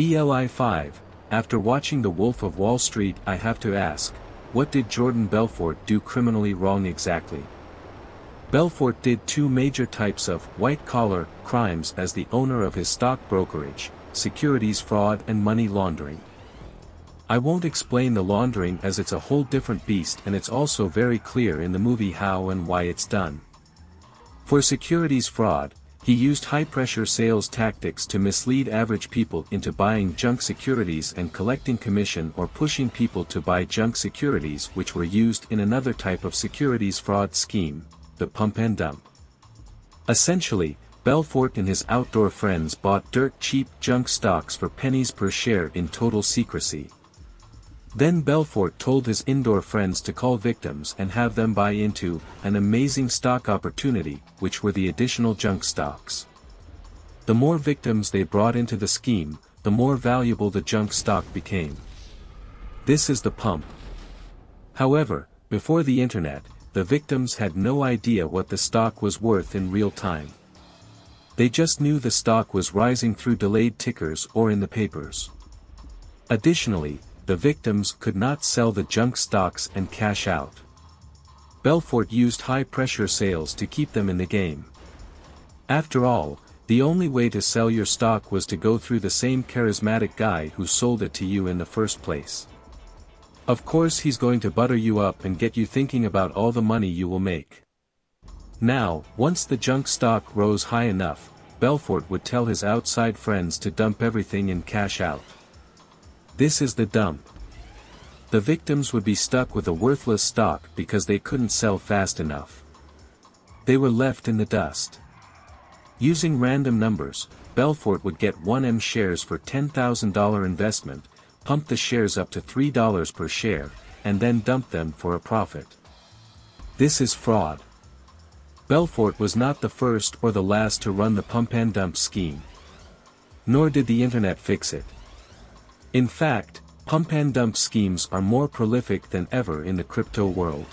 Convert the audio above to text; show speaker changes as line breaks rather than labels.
ELI 5, after watching The Wolf of Wall Street I have to ask, what did Jordan Belfort do criminally wrong exactly? Belfort did two major types of white-collar crimes as the owner of his stock brokerage, securities fraud and money laundering. I won't explain the laundering as it's a whole different beast and it's also very clear in the movie how and why it's done. For securities fraud, he used high-pressure sales tactics to mislead average people into buying junk securities and collecting commission or pushing people to buy junk securities which were used in another type of securities fraud scheme, the pump and dump. Essentially, Belfort and his outdoor friends bought dirt cheap junk stocks for pennies per share in total secrecy. Then Belfort told his indoor friends to call victims and have them buy into an amazing stock opportunity, which were the additional junk stocks. The more victims they brought into the scheme, the more valuable the junk stock became. This is the pump. However, before the internet, the victims had no idea what the stock was worth in real time. They just knew the stock was rising through delayed tickers or in the papers. Additionally, the victims could not sell the junk stocks and cash out. Belfort used high-pressure sales to keep them in the game. After all, the only way to sell your stock was to go through the same charismatic guy who sold it to you in the first place. Of course he's going to butter you up and get you thinking about all the money you will make. Now, once the junk stock rose high enough, Belfort would tell his outside friends to dump everything and cash out. This is the dump. The victims would be stuck with a worthless stock because they couldn't sell fast enough. They were left in the dust. Using random numbers, Belfort would get 1M shares for $10,000 investment, pump the shares up to $3 per share, and then dump them for a profit. This is fraud. Belfort was not the first or the last to run the pump and dump scheme. Nor did the internet fix it. In fact, pump and dump schemes are more prolific than ever in the crypto world.